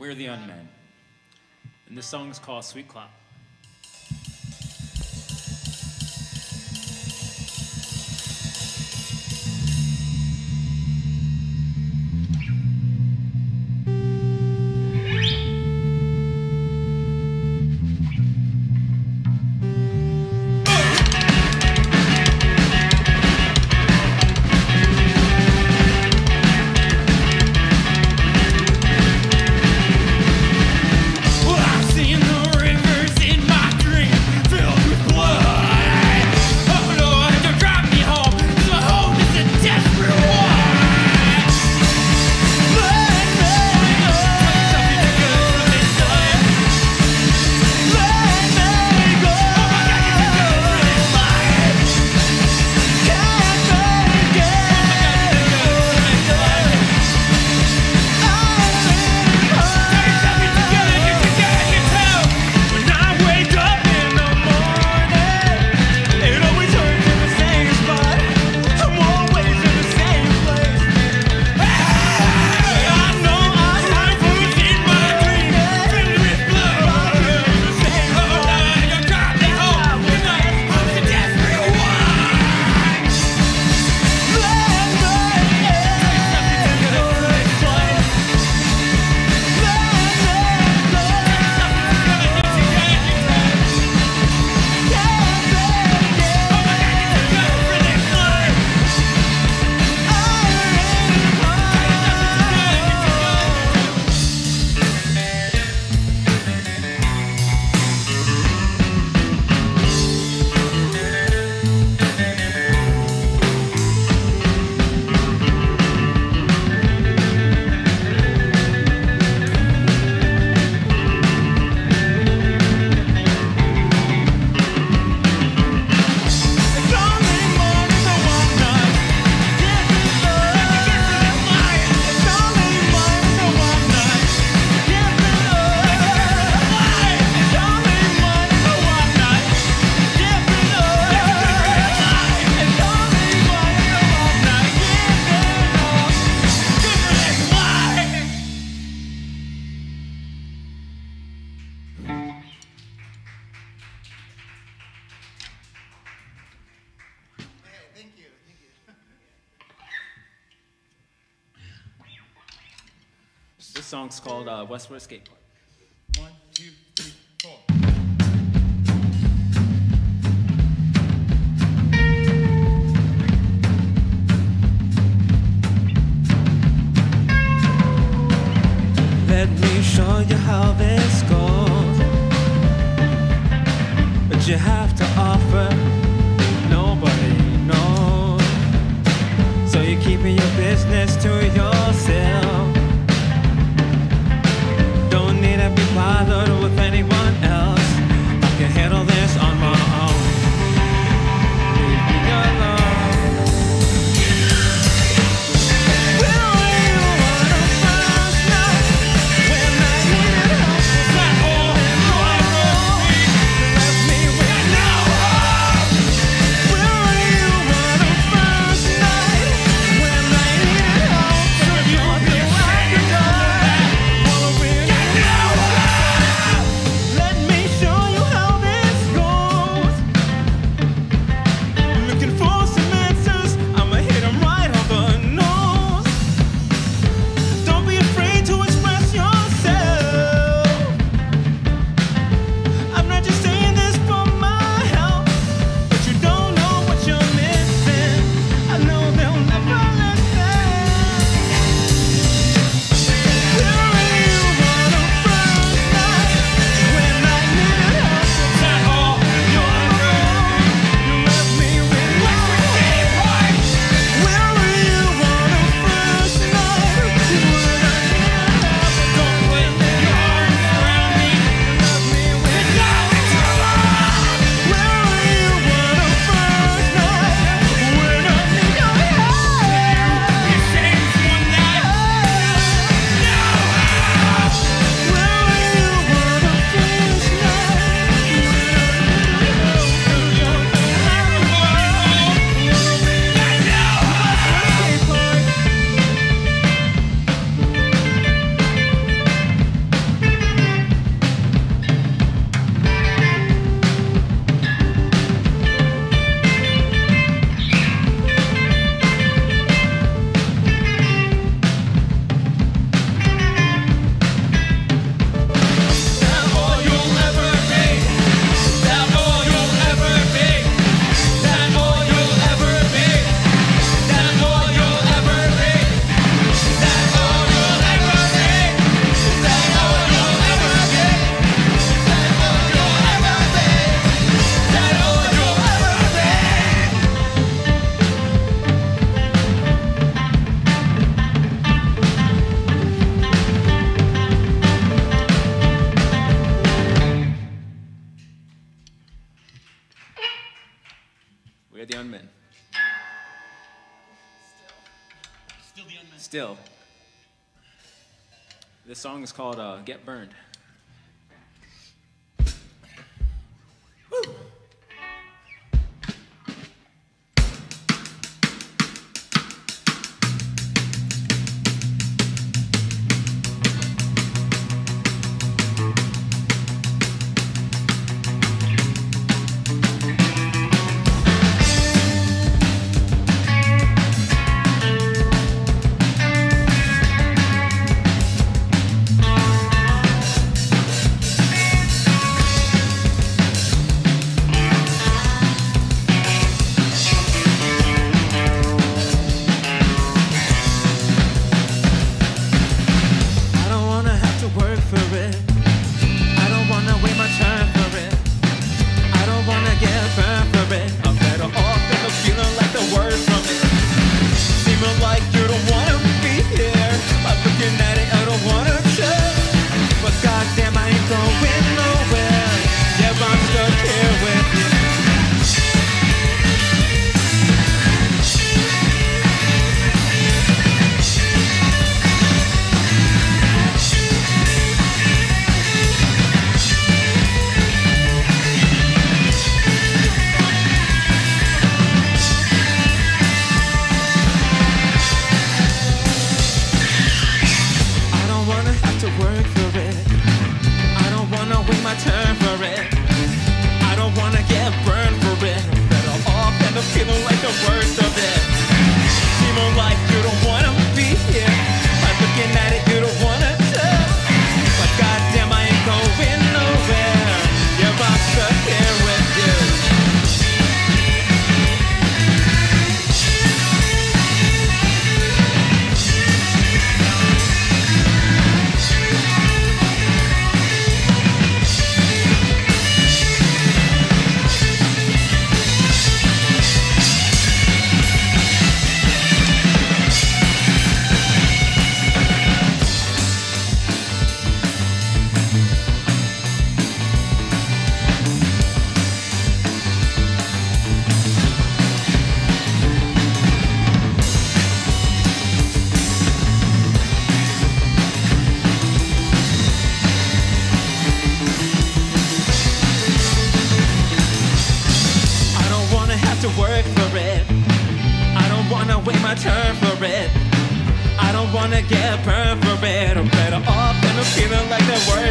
We're the Unmen. And this song is called Sweet Clock. song's called uh, Westward Skate Park. the unmen. Still the unmen. Still. This song is called uh, Get Burned.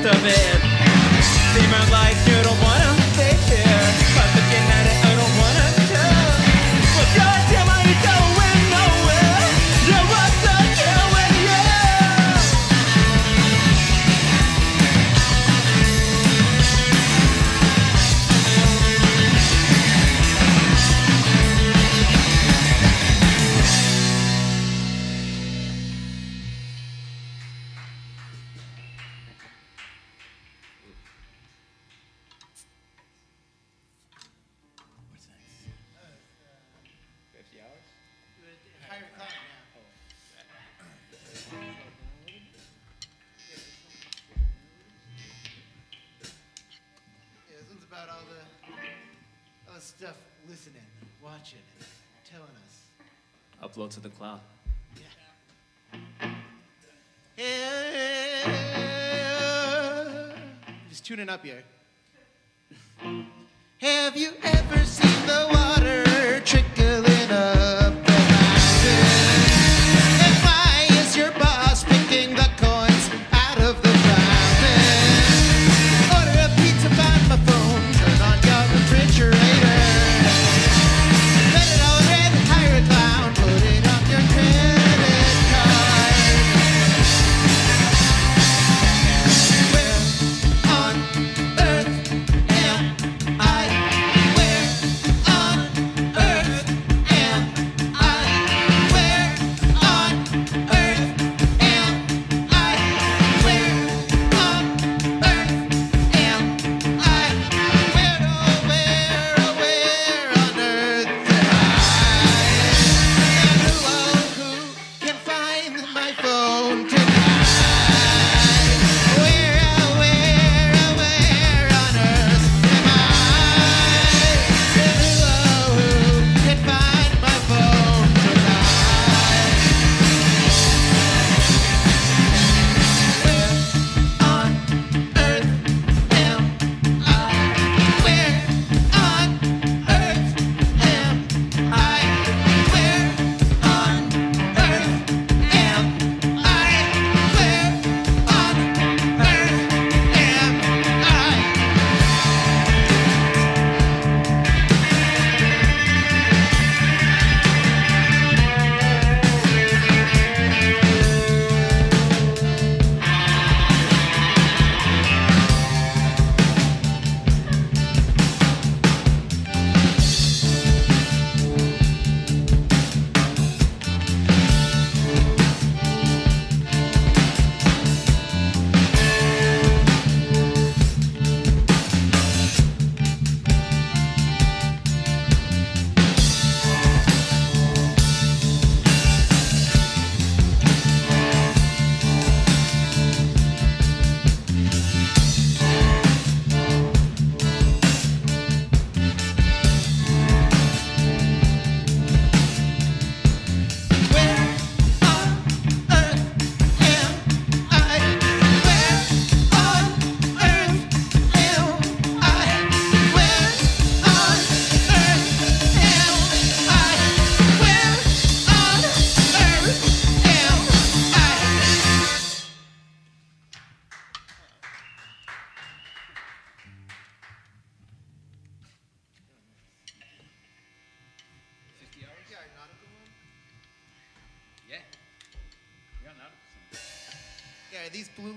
também. up here.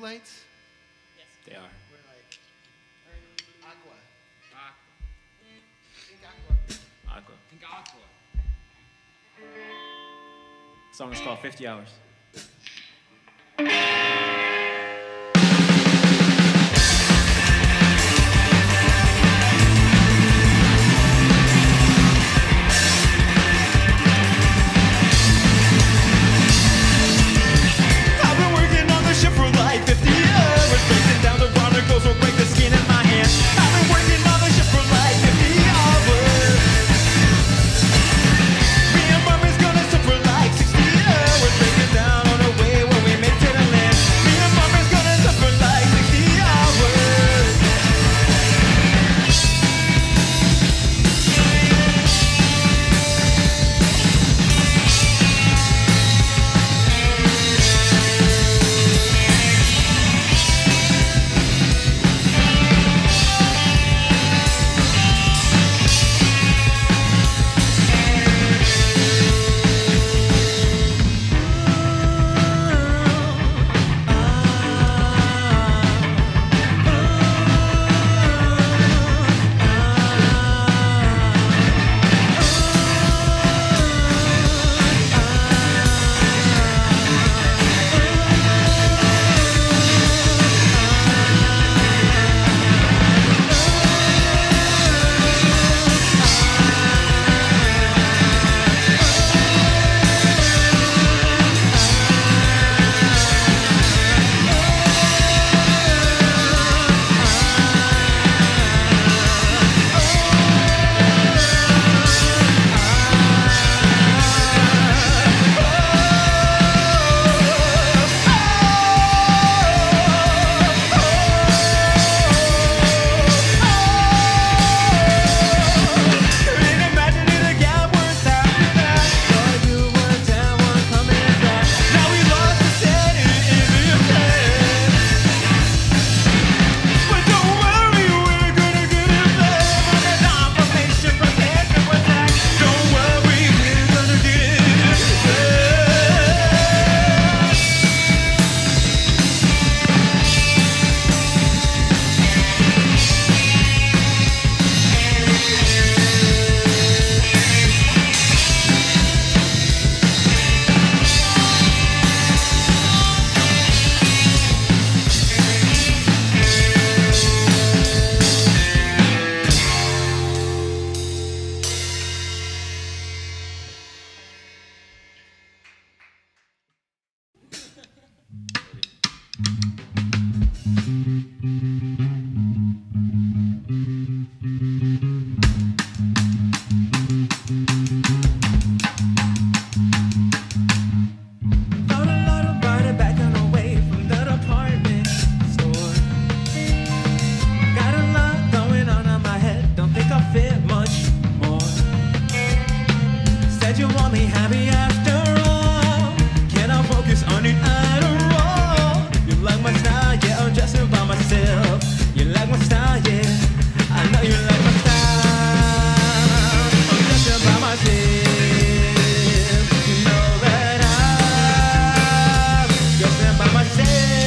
lights? Yes. They are. We're like er, aqua. Aqua. Think aqua. Aqua. Think aqua. Song is called 50 Hours. by myself.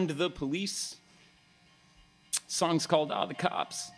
Defund the police. Song's called Ah the Cops.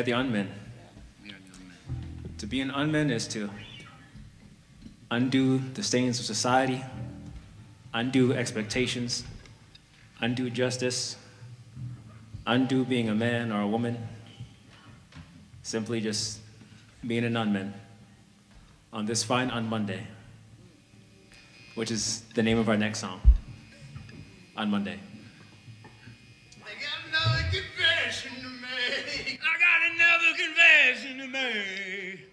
Are the unmen. To be an unman is to undo the stains of society, undo expectations, undo justice, undo being a man or a woman, simply just being an unman on this fine on Monday, which is the name of our next song, On Monday. Another to make.